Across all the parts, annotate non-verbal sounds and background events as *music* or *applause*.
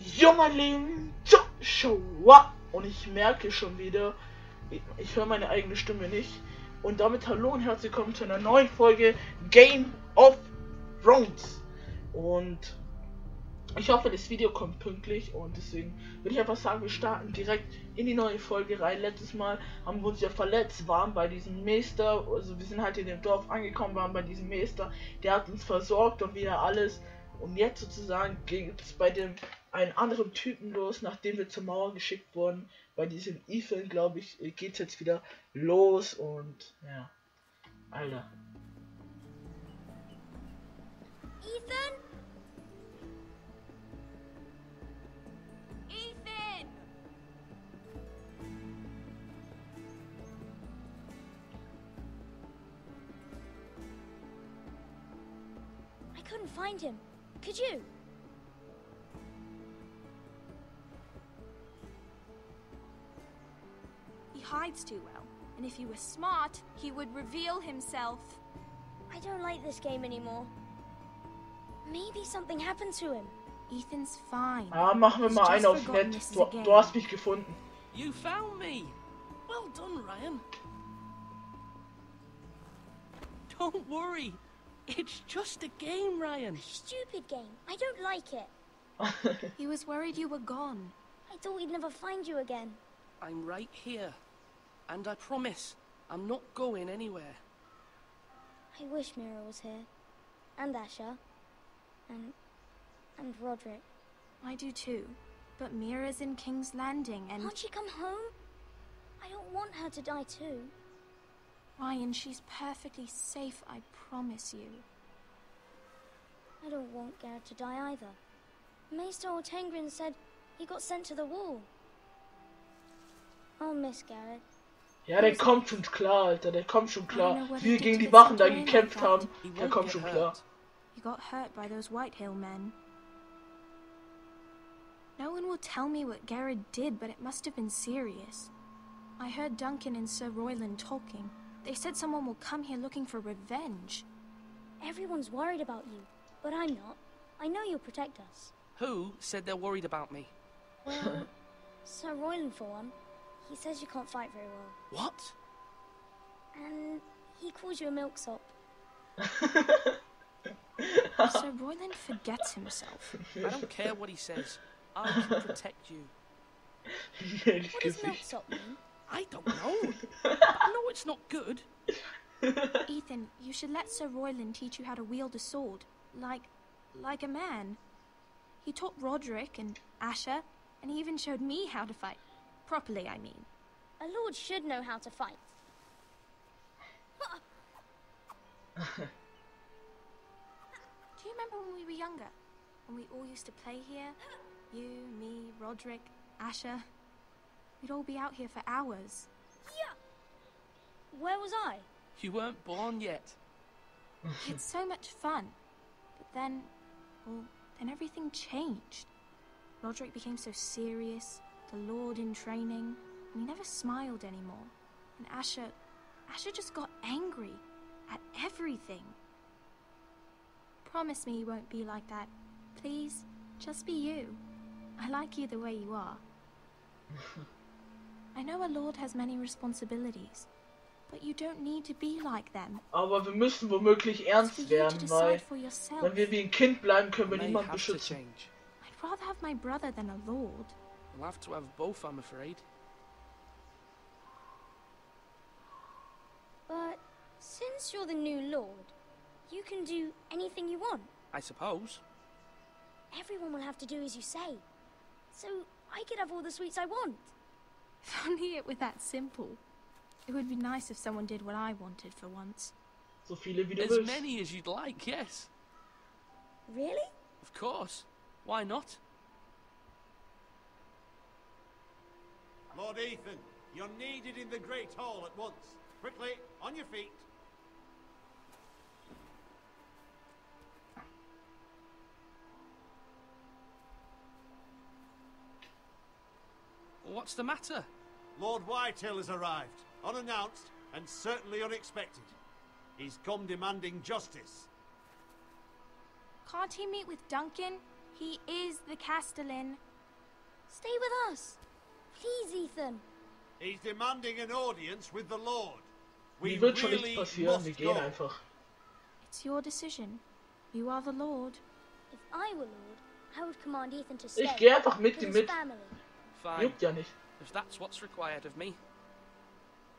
Jungerling Joshua. Und ich merke schon wieder, ich, höre meine eigene Stimme nicht. Und damit hallo und herzlich willkommen zu einer neuen Folge Game of Thrones. Und ich hoffe, das Video kommt pünktlich und deswegen würde ich einfach sagen, wir starten direkt in die neue Folge rein. Letztes Mal haben wir uns ja verletzt, waren bei diesem Meister, also wir sind halt in dem Dorf angekommen, waren bei diesem Meister, der hat uns versorgt und wieder alles. Und jetzt sozusagen geht es bei dem einen anderen Typen los, nachdem wir zur Mauer geschickt wurden. Bei diesem Ethan, glaube ich, geht es jetzt wieder los und ja. Alter. Ethan? Ethan! I couldn't find him. Could you? He hides too well, and if he were smart, he would reveal himself. I don't like this game anymore. Maybe something happened to him. Ethan's fine. Ah, machen wir mal just einen auf forgotten nett. this is Du, a du hast mich gefunden. You found me! Well done, Ryon. Don't worry. It's just a game, Ryon. Stupid game. I don't like it. *laughs* He was worried you were gone. I thought we'd never find you again. I'm right here. And I promise, I'm not going anywhere. I wish Mira was here. And Asher. And. and Rodrik. I do too. But Mira's in King's Landing, and Can't she come home? I don't want her to die too. Ryon, she's perfectly safe, I promise you. I don't want Gared to die either. Maester Ortengryn said he got sent to the wall. I'll miss Gared. Ja, der kommt schon klar, Alter. Der kommt schon I klar. don't know what Wie wir he gegen die Wachen da gekämpft haben, der kommt schon klar. You got hurt by those Whitehill men. No one will tell me what Gared did, but it must have been serious. I heard Duncan and Sir Royland talking. They said someone will come here looking for revenge. Everyone's worried about you, but I'm not. I know you'll protect us. Who said they're worried about me? Well, *laughs* Sir Royland, for one. He says you can't fight very well. What? And he calls you a milksop. *laughs* Sir Royland forgets himself. I don't care what he says. I can protect you. Ehrlich What does Gesicht. milksop mean? I don't know. *laughs* I know it's not good. Ethan, you should let Sir Royland teach you how to wield a sword. Like. like a man. He taught Rodrik and Asher, and he even showed me how to fight. Properly, I mean. A lord should know how to fight. *laughs* Do you remember when we were younger? When we all used to play here? You, me, Rodrik, Asher. We'd all be out here for hours. Yeah! Where was I? You weren't born yet. We had so much fun. But then, well, then everything changed. Rodrik became so serious, the Lord in training, and he never smiled anymore. And Asher, Asher just got angry at everything. Promise me you won't be like that. Please, just be you. I like you the way you are. *laughs* I know a Lord has many responsibilities, but you don't need to be like them. Aber wir müssen womöglich It's ernst werden, weil wenn wir wie ein Kind bleiben, können wir May niemanden beschützen. change. I'd rather have my brother than a lord. We'll have to have both, I'm afraid. But since you're the new lord, you can do anything you want. I suppose. Everyone will have to do as you say. So I could have all the sweets I want. If only it were that simple. It would be nice if someone did what I wanted for once. So viele wie As many as you'd like, yes. Really? Of course. Why not? Lord Ethan, you're needed in the Great Hall at once. Quickly, on your feet. What's the matter? Lord Whitehill has arrived, unannounced and certainly unexpected. He's come demanding justice. Can't he meet with Duncan? He is the Castellan. Stay with us. Please, Ethan. He's demanding an audience with the Lord. We Mir wird schon nichts really passieren, wir must gehen go. einfach. It's your decision. You are the Lord. If I were Lord, I would command Ethan to stay. Ich gehe einfach mit with ihm his mit. family. Fine, Juckt ja nicht. if that's what's required of me.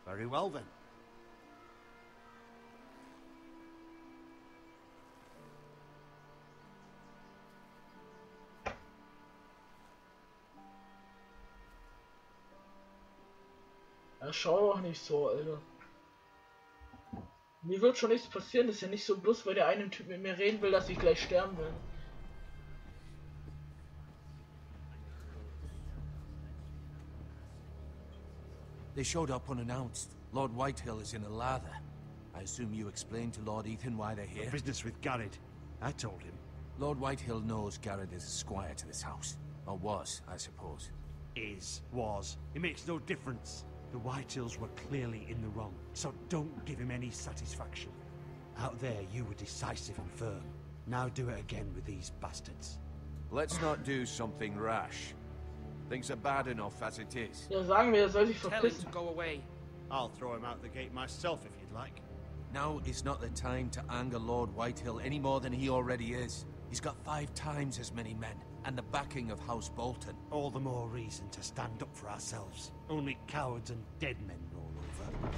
Very well then. Ja, schau doch nicht so, Alter. Mir wird schon nichts passieren, das ist ja nicht so bloß, weil der eine Typ mit mir reden will, dass ich gleich sterben will. They showed up unannounced. Lord Whitehill is in a lather. I assume you explained to Lord Ethan why they're here? Business with Gared. I told him. Lord Whitehill knows Gared is a squire to this house. Or was, I suppose. Is, was. It makes no difference. The Whitehills were clearly in the wrong, so don't give him any satisfaction. Out there, you were decisive and firm. Now do it again with these bastards. Let's not do something rash. Things are bad enough as it is. Ja, sagen wir, er soll sich Tell him verpissen. to go away. I'll throw him out the gate myself if you'd like. Now is not the time to anger Lord Whitehill any more than he already is. He's got five times as many men, and the backing of House Bolton. All the more reason to stand up for ourselves. Only cowards and dead men roll over.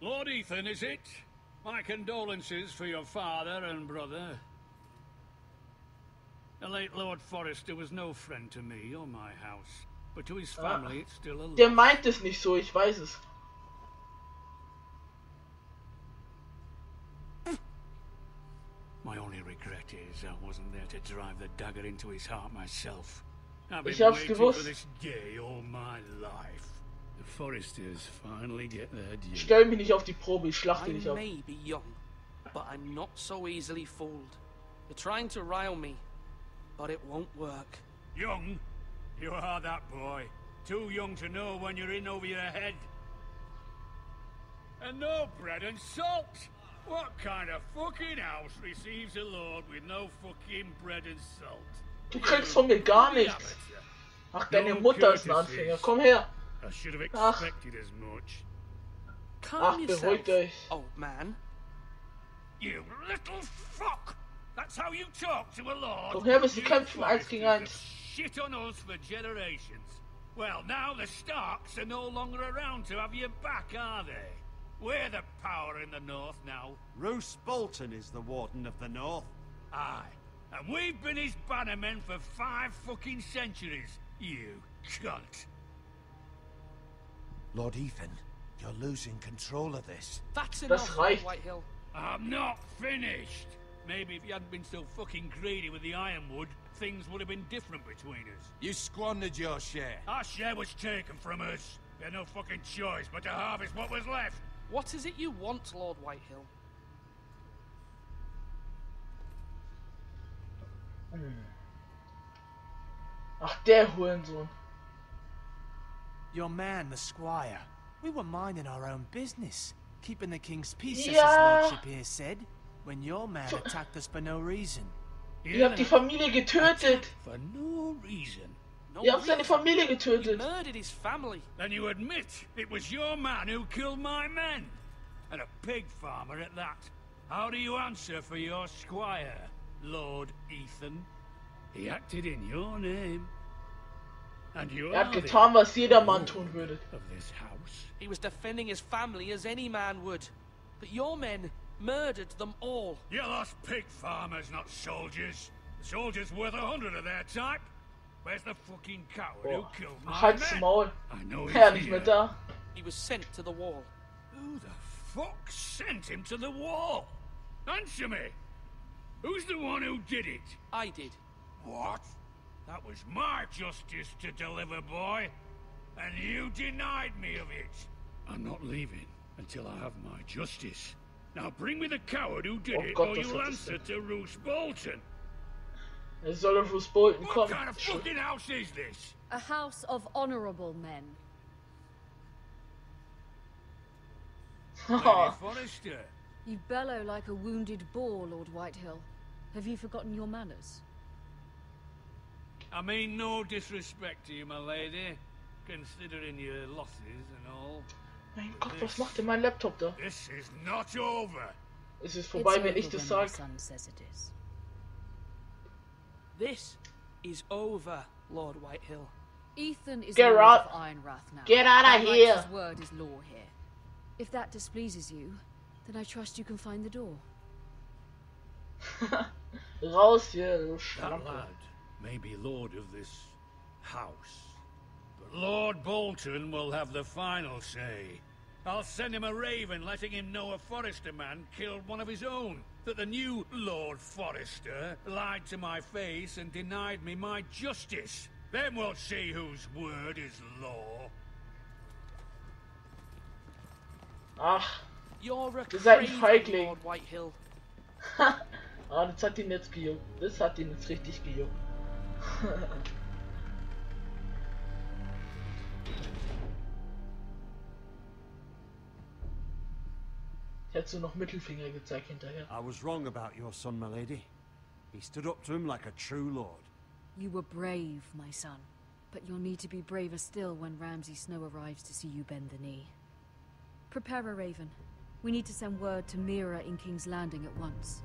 Lord Ethan, is it? My condolences for your father and brother. The late Lord Forrester was no friend to me or my house, but to his family it's still a Der meint es nicht so, ich weiß es. My only regret is I wasn't there to drive the dagger into his heart myself. I've Ich been hab's waiting gewusst. for this day all my life. The Forresters finally get their due. Stell mich nicht auf die Probe, ich schlachte I dich auf. may be young, but I'm not so easily fooled. You're trying to rile me, but it won't work. Young? You are that boy. Too young to know when you're in over your head. And no bread and salt! What kind of fucking house receives a lord with no fucking bread and salt? Du kriegst von mir gar nichts. Ach, deine Mutter ist ein. Anfänger. Komm her. I should have Ach. expected as much. Calm Ach, yourself, old man. You little fuck! That's how you talk to a lord? Komm her, wir sie You kämpfen eins gegen Forresters eins. have Shit on us for generations. Well, now the Starks are no longer around to have your back, are they? We're the power in the north now. Roose Bolton is the Warden of the North. Aye. And we've been his bannermen for five fucking centuries. You cunt. Lord Ethan, you're losing control of this. That's enough, Lord reicht. Whitehill. I'm not finished. Maybe if you hadn't been so fucking greedy with the ironwood, things would have been different between us. You squandered your share. Our share was taken from us. We had no fucking choice but to harvest what was left. What is it you want, Lord Whitehill? Ach, der Hurensohn. Your man, the squire. We were minding our own business, keeping the king's peace, as his lordship here said, when your man attacked us for no reason. Ihr habt die Familie getötet. For no reason. No Ihr habt seine reason. Familie He getötet. murdered his family. Then you admit it was your man who killed my men. And a pig farmer at that. How do you answer for your squire, Lord Ethan? He acted in your name. And you Er are hat the getan, was jeder Mann tun würde. of this house. He was defending his family as any man would. But your men murdered them all. You lost pig farmers, not soldiers. The soldiers worth a hundred of their type. Where's the fucking coward who killed my Halt's men? Maul. I know he's Er nicht mehr here. da. He was sent to the wall. Who the fuck sent him to the wall? Answer me! Who's the one who did it? I did. What? That was my justice to deliver, boy. And you denied me of it. I'm not leaving until I have my justice. Now bring me the coward who did Oh it, God, or you'll answer to Roose Bolton. Soll auf Roose Bolton What kommen. kind of fucking house is this? A house of honorable men. Lady Forrester. You bellow like a wounded boar, Lord Whitehill. Have you forgotten your manners? I mean no disrespect to you, my lady, considering your losses and all. Mein Gott, was macht denn mein Laptop da? This is not over. Es ist vorbei, wenn ich over das when my sage. son says it is. This is over, Lord Whitehill. Ethan is Get Lord out- of Ironrath now. get outta By rights, here. His word is law here. If that displeases you, then I trust you can find the door. Raus hier, du Schlampe. Lad may be lord of this house, but Lord Bolton will have the final say. I'll send him a raven letting him know a Forrester man killed one of his own. That the new Lord Forrester lied to my face and denied me my justice. Then we'll see whose word is law. Ach, You're a Ihr seid ein craven, Feigling. Lord Whitehill. *laughs* ah, das hat ihn jetzt gejuckt. Das hat ihn jetzt *laughs* richtig gejuckt. *laughs* Hättest du noch Mittelfinger gezeigt hinterher. I was wrong about your son, my lady. He stood up to him like a true lord. You were brave, my son. But you'll need to be braver still when Ramsay Snow arrives to see you bend the knee. Prepare a raven. We need to send word to Mira in King's Landing at once.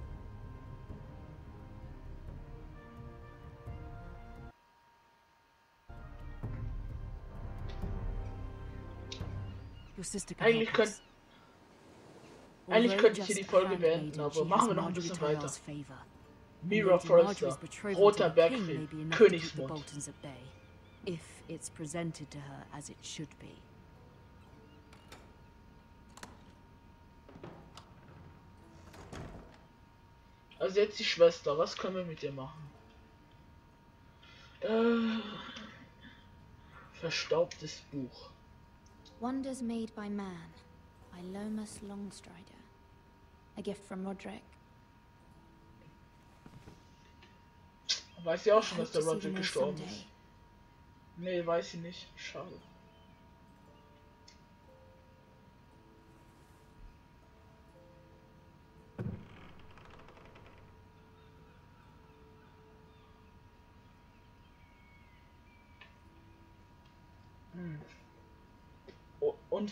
Eigentlich help könnt- us. eigentlich könnte ich hier die Folge beenden, aber machen wir noch ein bisschen weiter. Mira Forrester, Roter Bergfried, Königsmund. If it's presented to her as it should be. Also jetzt die Schwester, was können wir mit ihr machen? Äh, verstaubtes Buch. Wonders Made by Man by Lomas Longstrider. A gift from Roderick. Weiß sie auch schon, dass der to see Roger them all gestorben ist. Nee, weiß sie nicht. Schade.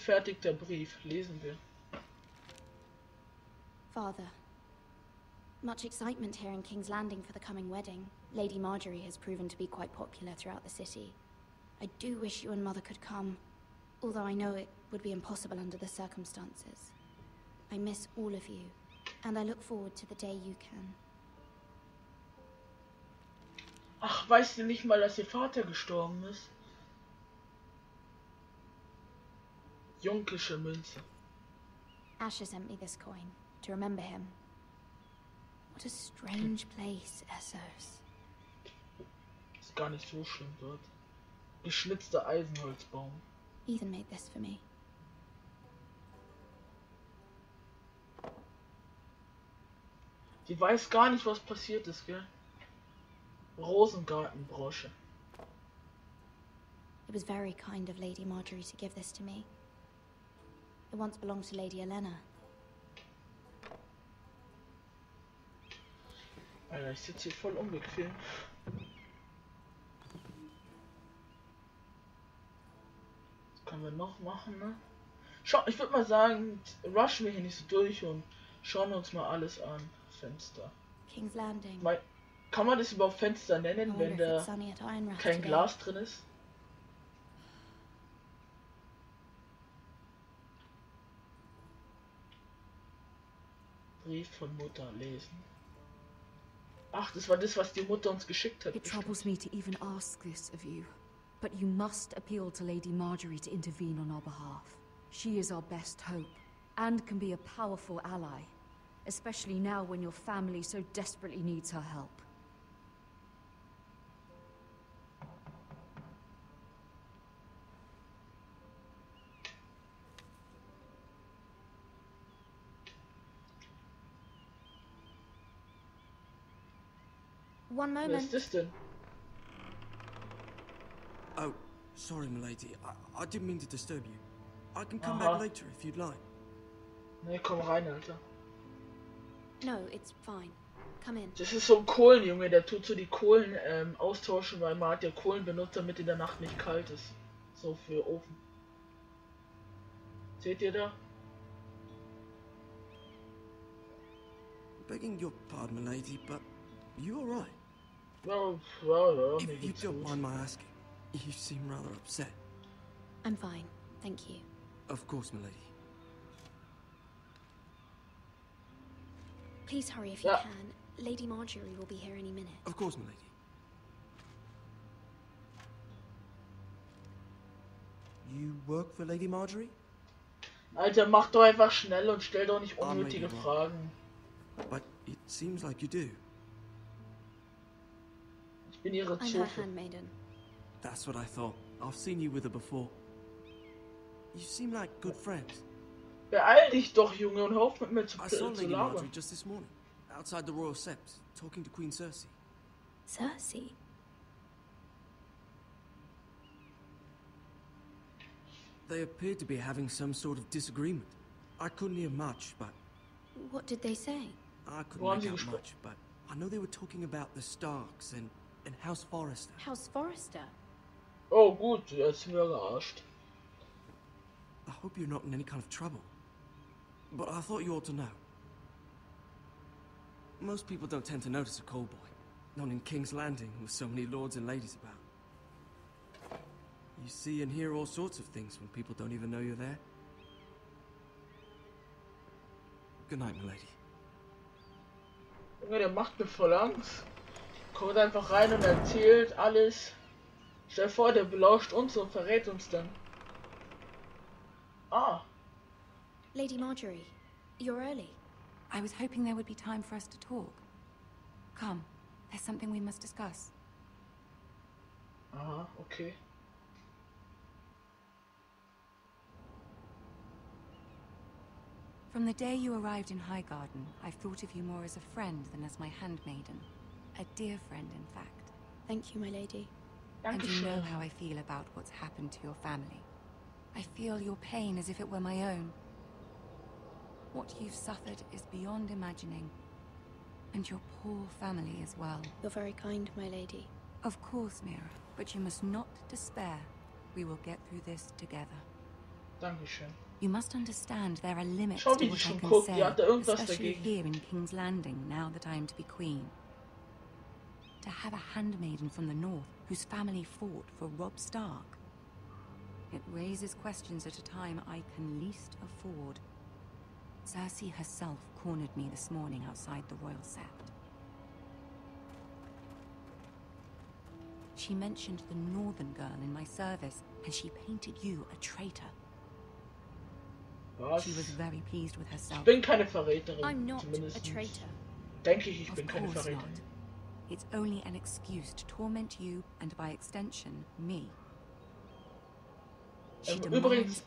Unfertigter Brief. Lesen wir. Father. Much excitement here in King's Landing for the coming wedding. Lady Marjorie has proven to be quite popular throughout the city. I do wish you and Mother could come, although I know it would be impossible under the circumstances. I miss all of you, and I look forward to the day you can. Ach, weißt du nicht mal, dass ihr Vater gestorben ist? Junkische Münze. Asher sent me this coin to remember him. What a strange place, Essos. Ist gar nicht so schlimm dort. Geschnitzter Eisenholzbaum. Ethan made this for me. Die weiß gar nicht, was passiert ist, gell? Rosengartenbrosche. It was very kind of Lady Margaery to give this to me. It once belonged to Lady Elena. Alter, ich sitze hier voll unbequem. Was können wir noch machen, ne? Schau, ich würde mal sagen, rushen wir hier nicht so durch und schauen uns mal alles an. Fenster. King's Landing. Mal, kann man das überhaupt Fenster nennen, wonder wenn da kein. Glas drin ist? Brief von Mutter lesen. Ach, das war das, was die Mutter uns geschickt hat. It troubles me to even ask this of you, but you must appeal to Lady Marjorie to intervene on our behalf. She is our best hope, and can be a powerful ally, especially now when your family so desperately needs her help. One Wer moment. ist das denn? Oh, sorry, milady. I, I didn't mean to disturb you. I can come Aha. back later if you'd like. Ne, komm rein, Alter. No, it's fine. Come in. Das ist so ein Kohlenjunge, der tut so die Kohlen ähm, austauschen, weil man hat ja Kohlen benutzt, damit in der Nacht nicht kalt ist. So für Ofen. Seht ihr da? Begging your pardon, milady, but you alright? Ja, ja, ja, If you don't mind my asking, you seem rather upset. I'm fine. Thank you. Of course, milady. Please hurry if you Yeah. can. Lady Margaery will be here any minute. Of course, milady. You work for Lady Margaery? Alter, mach doch einfach schnell und stell doch nicht Ah, unnötige. Fragen. But it seems like you do. Ich bin ihre I'm her handmaiden. That's what I thought. I've seen you with her before. You seem like good friends. Beeil dich doch, Junge, und hör auf mit mir zu, I saw zu Lady Margaery just this morning, outside the Royal Sept, talking to Queen Cersei. Cersei? They appeared to be having some sort of disagreement. I couldn't hear much, but What did they say? I couldn't Wo haben make out much. But I know they were talking about the Starks and, and House Forrester. House Forrester? Oh gut, jetzt sind wir gearscht. I hope you're not in any kind of trouble. But I thought you ought to know. Most people don't tend to notice a callboy. Not in King's Landing, with so many lords and ladies about. You see and hear all sorts of things when people don't even know you're there. Good night, milady. Junge, der macht mir voll Angst. Kommt einfach rein und erzählt alles. Stell dir vor, der belauscht uns und verrät uns dann. Ah, Lady Margaery, you're early. I was hoping there would be time for us to talk. Come, there's something we must discuss. aha, okay. From the day you arrived in Highgarden, I've thought of you more as a friend than as my handmaiden. A dear friend, in fact. Thank you, my lady. Thank And you know how I feel about what's happened to your family. I feel your pain as if it were my own. What you've suffered is beyond imagining. And your poor family as well. You're very kind, my lady. Of course, Mira, but you must not despair. We will get through this together. Dankeschön. You must understand there are limits Schau, to what I can guckt. say, Die hat da irgendwas especially dagegen. here in King's Landing, now that I am to be queen. To have a handmaiden from the north whose family fought for Robb Stark. It raises questions at a time I can least afford. Cersei herself cornered me this morning outside the Royal Sept. She mentioned the northern girl in my service, and she painted you a traitor. Was? She was very pleased with herself. Ich bin keine Verräterin. I'm not zumindest a traitor. Denke ich, ich Of bin keine course Verräterin. not. It's only an excuse to torment you and by extension, me. She Ähm, übrigens-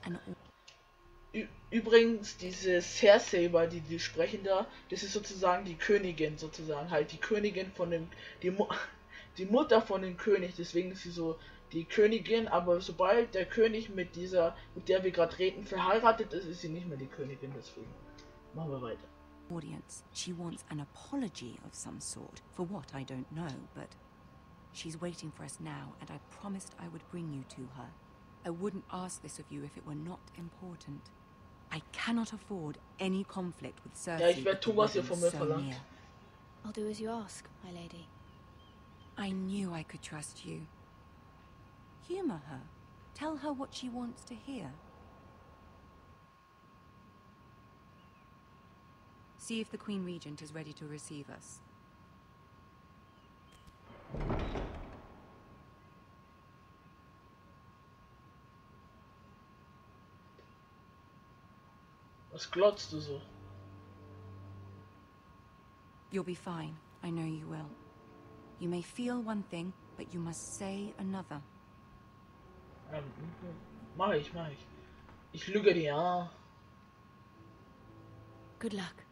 übrigens, diese Cersei, über die die sprechen da, das ist sozusagen die Königin, sozusagen halt die Königin von dem, die, Mu *laughs* die Mutter von dem König, deswegen ist sie so die Königin, aber sobald der König mit dieser, mit der wir gerade reden, verheiratet ist, ist sie nicht mehr die Königin, deswegen. Machen wir weiter. Audience. She wants an apology of some sort. For what, I don't know, but she's waiting for us now, and I promised I would bring you to her. I wouldn't ask this of you if it were not important. I cannot afford any conflict with Cersei. Ja, ich werde with the tun, was ihr wedding von mir so verlangt. near. I'll do as you ask, my lady. I knew I could trust you. Humor her. Tell her what she wants to hear. See if the Queen Regent is ready to receive us. Was glotzt du so? You'll be fine. I know you will. You may feel one thing, but you must say another. Ähm, mach ich, mach ich. Ich lüge dir, ja. Good luck.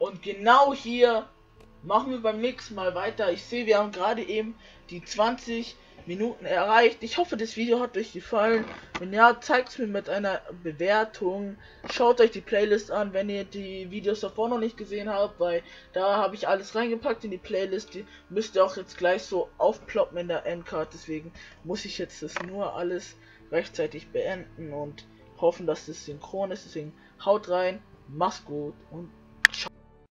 Und genau hier machen wir beim nächsten Mal weiter. Ich sehe, wir haben gerade eben die 20 Minuten erreicht. Ich hoffe, das Video hat euch gefallen. Wenn ja, zeigt es mir mit einer Bewertung. Schaut euch die Playlist an, wenn ihr die Videos davor noch nicht gesehen habt, weil da habe ich alles reingepackt in die Playlist. Die müsst ihr auch jetzt gleich so aufploppen in der Endcard. Deswegen muss ich jetzt das nur alles rechtzeitig beenden und hoffen, dass das synchron ist. Deswegen haut rein, macht's gut und